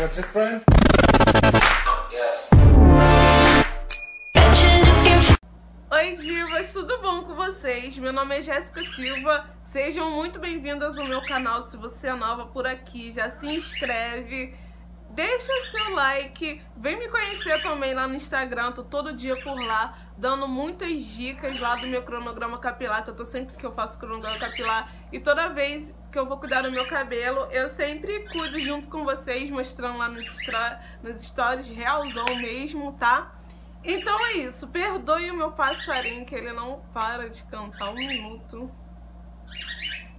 That's it, Brian? Oi, divas, tudo bom com vocês? Meu nome é Jéssica Silva. Sejam muito bem-vindas ao meu canal. Se você é nova por aqui, já se inscreve, deixa seu like, vem me conhecer também lá no Instagram. Tô todo dia por lá, dando muitas dicas lá do meu cronograma capilar, que eu tô sempre que eu faço cronograma capilar. E toda vez que eu vou cuidar do meu cabelo, eu sempre cuido junto com vocês, mostrando lá nos, nos stories realzão mesmo, tá? Então é isso, perdoe o meu passarinho que ele não para de cantar um minuto.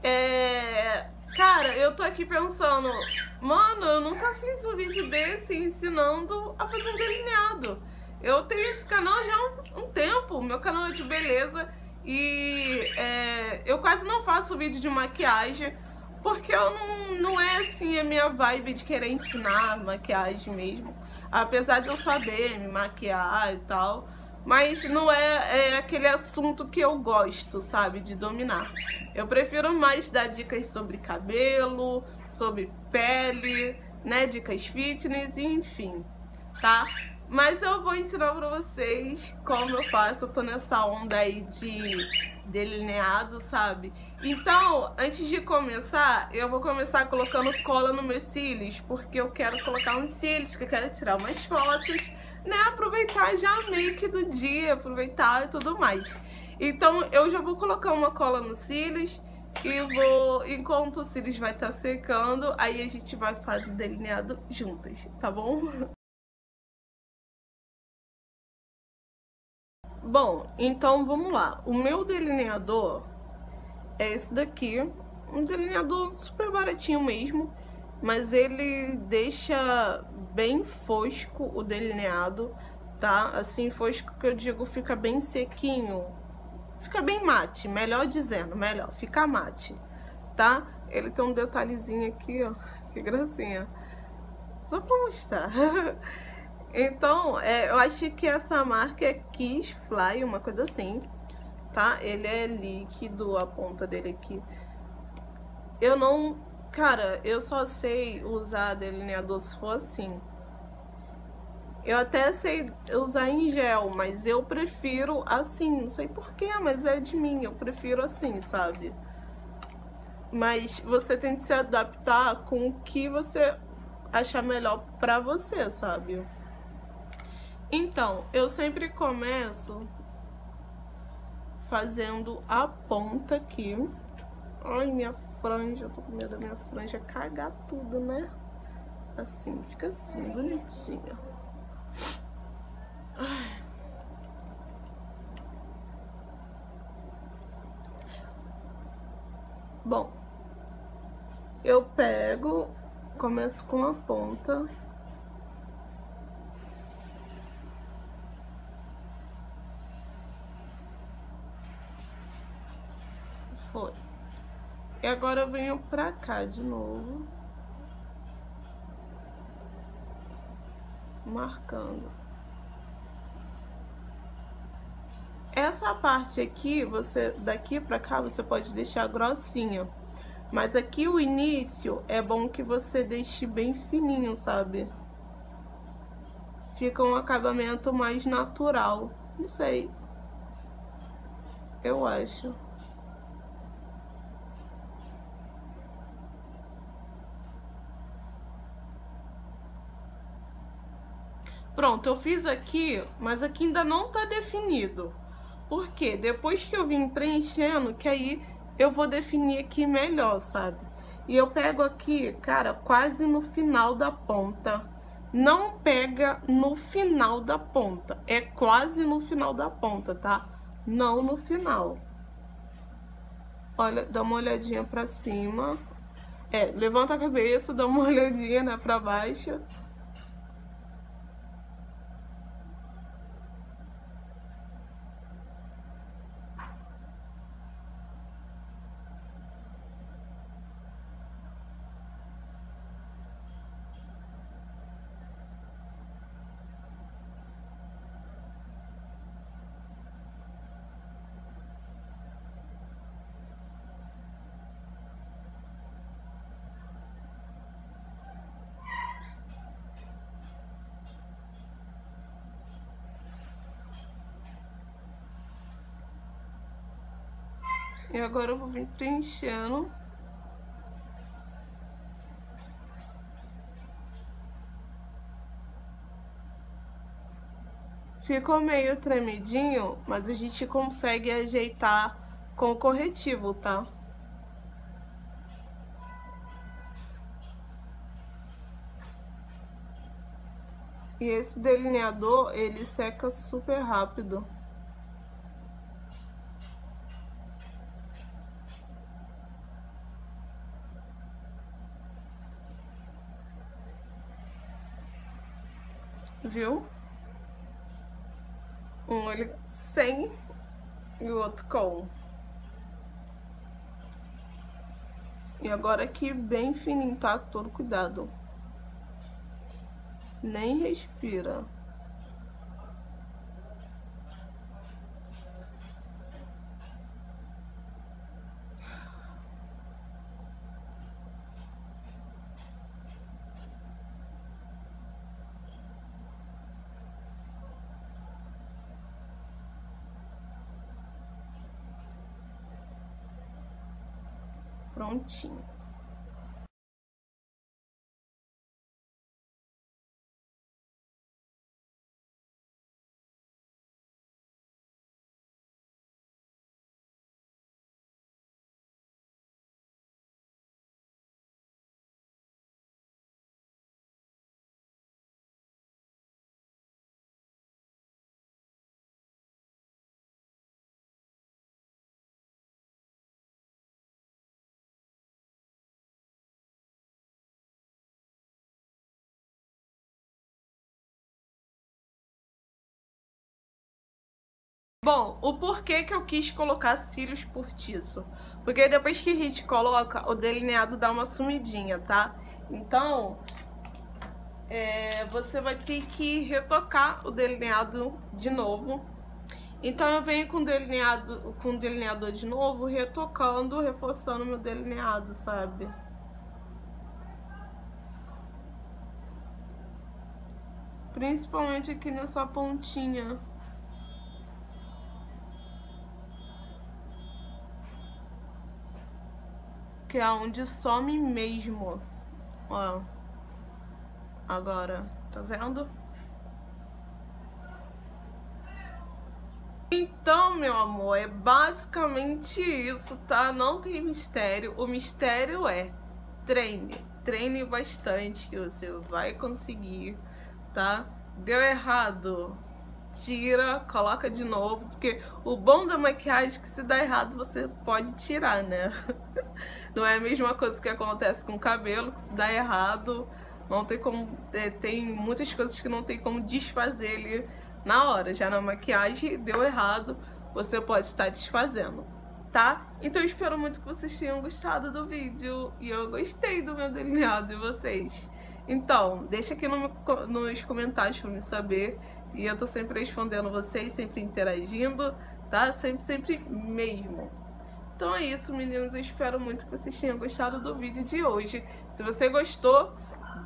É... Cara, eu tô aqui pensando, mano, eu nunca fiz um vídeo desse ensinando a fazer um delineado. Eu tenho esse canal já há um, um tempo, meu canal é de beleza e é, eu quase não faço vídeo de maquiagem porque eu não, não é assim a minha vibe de querer ensinar maquiagem mesmo. Apesar de eu saber me maquiar e tal, mas não é, é aquele assunto que eu gosto, sabe, de dominar. Eu prefiro mais dar dicas sobre cabelo, sobre pele, né, dicas fitness, enfim, tá? Mas eu vou ensinar pra vocês como eu faço, eu tô nessa onda aí de delineado, sabe? Então, antes de começar, eu vou começar colocando cola nos meus cílios, porque eu quero colocar uns cílios, que eu quero tirar umas fotos, né? Aproveitar já a make do dia, aproveitar e tudo mais. Então, eu já vou colocar uma cola nos cílios e vou, enquanto o cílios vai estar tá secando, aí a gente vai fazer delineado juntas, tá bom? Bom, então vamos lá. O meu delineador é esse daqui. Um delineador super baratinho mesmo. Mas ele deixa bem fosco o delineado, tá? Assim, fosco que eu digo fica bem sequinho. Fica bem mate, melhor dizendo, melhor. Fica mate, tá? Ele tem um detalhezinho aqui, ó. Que gracinha. Só pra mostrar. Então, é, eu acho que essa marca é Kiss Fly, uma coisa assim, tá? Ele é líquido, a ponta dele aqui. Eu não... Cara, eu só sei usar delineador se for assim. Eu até sei usar em gel, mas eu prefiro assim. Não sei porquê, mas é de mim. Eu prefiro assim, sabe? Mas você tem que se adaptar com o que você achar melhor pra você, sabe? Então, eu sempre começo fazendo a ponta aqui. Ai, minha franja, eu tô com medo da minha franja cagar tudo, né? Assim, fica assim, bonitinha. Bom, eu pego, começo com a ponta Foi. E agora eu venho pra cá de novo. Marcando. Essa parte aqui, você daqui pra cá, você pode deixar grossinha. Mas aqui o início é bom que você deixe bem fininho, sabe? Fica um acabamento mais natural. Não sei. Eu acho. Pronto, eu fiz aqui, mas aqui ainda não tá definido. Por quê? Depois que eu vim preenchendo, que aí eu vou definir aqui melhor, sabe? E eu pego aqui, cara, quase no final da ponta. Não pega no final da ponta. É quase no final da ponta, tá? Não no final. Olha, dá uma olhadinha pra cima. É, levanta a cabeça, dá uma olhadinha, né, pra baixo. E agora eu vou vir preenchendo. Ficou meio tremidinho, mas a gente consegue ajeitar com o corretivo, tá? E esse delineador, ele seca super rápido. Viu? Um olho sem e o outro com. E agora aqui bem fininho, tá? Todo cuidado. Nem respira. Prontinho. Bom, o porquê que eu quis colocar cílios postiço? Porque depois que a gente coloca, o delineado dá uma sumidinha, tá? Então, é, você vai ter que retocar o delineado de novo. Então eu venho com delineado, com delineador de novo, retocando, reforçando meu delineado, sabe? Principalmente aqui nessa pontinha. Que é onde some mesmo. Ó. Agora, tá vendo? Então, meu amor, é basicamente isso, tá? Não tem mistério. O mistério é treine. Treine bastante que você vai conseguir, tá? Deu errado tira, coloca de novo, porque o bom da maquiagem é que se dá errado você pode tirar, né? Não é a mesma coisa que acontece com o cabelo, que se dá errado, não tem como, é, tem muitas coisas que não tem como desfazer ele na hora. Já na maquiagem, deu errado, você pode estar desfazendo, tá? Então eu espero muito que vocês tenham gostado do vídeo e eu gostei do meu delineado de vocês. Então, deixa aqui no, nos comentários pra me saber e eu tô sempre respondendo vocês, sempre interagindo, tá? Sempre, sempre mesmo. Então é isso, meninos. Eu espero muito que vocês tenham gostado do vídeo de hoje. Se você gostou,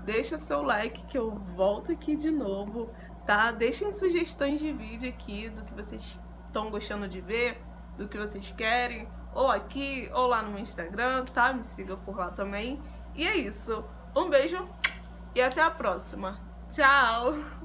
deixa seu like que eu volto aqui de novo, tá? Deixem sugestões de vídeo aqui do que vocês estão gostando de ver, do que vocês querem, ou aqui, ou lá no meu Instagram, tá? Me siga por lá também. E é isso. Um beijo e até a próxima. Tchau!